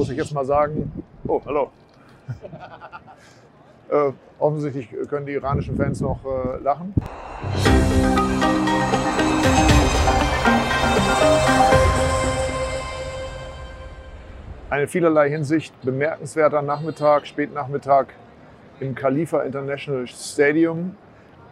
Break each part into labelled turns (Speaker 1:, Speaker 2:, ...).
Speaker 1: muss ich jetzt mal sagen, oh, hallo. äh, offensichtlich können die iranischen Fans noch äh, lachen. Ein in vielerlei Hinsicht bemerkenswerter Nachmittag, Spätnachmittag im Khalifa International Stadium.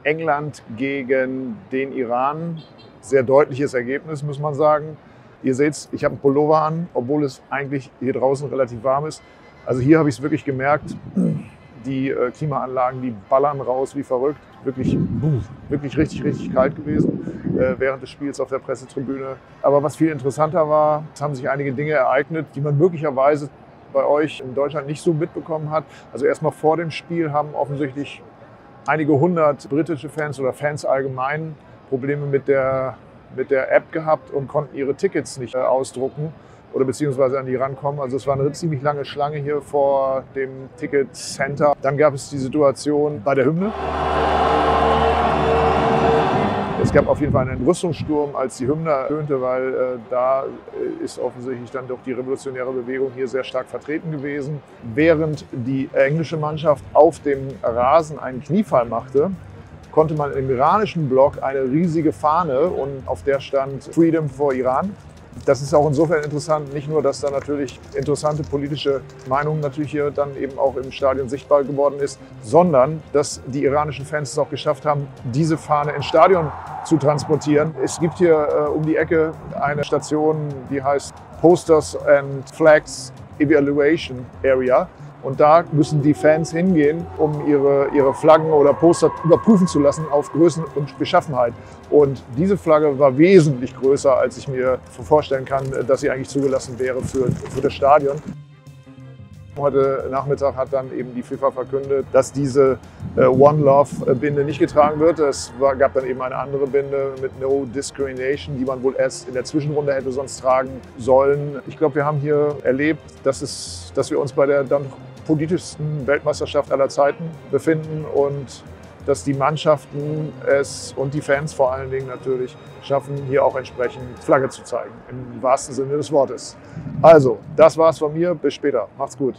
Speaker 1: England gegen den Iran. Sehr deutliches Ergebnis, muss man sagen. Ihr seht, ich habe einen Pullover an, obwohl es eigentlich hier draußen relativ warm ist. Also hier habe ich es wirklich gemerkt. Die äh, Klimaanlagen, die ballern raus wie verrückt. Wirklich, wirklich richtig, richtig kalt gewesen äh, während des Spiels auf der Pressetribüne. Aber was viel interessanter war, es haben sich einige Dinge ereignet, die man möglicherweise bei euch in Deutschland nicht so mitbekommen hat. Also erstmal vor dem Spiel haben offensichtlich einige hundert britische Fans oder Fans allgemein Probleme mit der, mit der App gehabt und konnten ihre Tickets nicht äh, ausdrucken oder beziehungsweise an die rankommen. Also es war eine ziemlich lange Schlange hier vor dem Ticket Center. Dann gab es die Situation bei der Hymne. Es gab auf jeden Fall einen Rüstungssturm, als die Hymne ertönte, weil äh, da äh, ist offensichtlich dann doch die revolutionäre Bewegung hier sehr stark vertreten gewesen. Während die englische Mannschaft auf dem Rasen einen Kniefall machte, konnte man im iranischen Block eine riesige Fahne und auf der stand Freedom for Iran das ist auch insofern interessant, nicht nur, dass da natürlich interessante politische Meinungen natürlich hier dann eben auch im Stadion sichtbar geworden ist, sondern dass die iranischen Fans es auch geschafft haben, diese Fahne ins Stadion zu transportieren. Es gibt hier äh, um die Ecke eine Station, die heißt Posters and Flags Evaluation Area. Und da müssen die Fans hingehen, um ihre, ihre Flaggen oder Poster überprüfen zu lassen auf Größen und Beschaffenheit. Und diese Flagge war wesentlich größer, als ich mir vorstellen kann, dass sie eigentlich zugelassen wäre für, für das Stadion. Heute Nachmittag hat dann eben die FIFA verkündet, dass diese äh, One Love Binde nicht getragen wird. Es gab dann eben eine andere Binde mit No Discrimination, die man wohl erst in der Zwischenrunde hätte sonst tragen sollen. Ich glaube, wir haben hier erlebt, dass, es, dass wir uns bei der dann politischsten Weltmeisterschaft aller Zeiten befinden und dass die Mannschaften es und die Fans vor allen Dingen natürlich schaffen, hier auch entsprechend Flagge zu zeigen, im wahrsten Sinne des Wortes. Also, das war's von mir. Bis später. Macht's gut.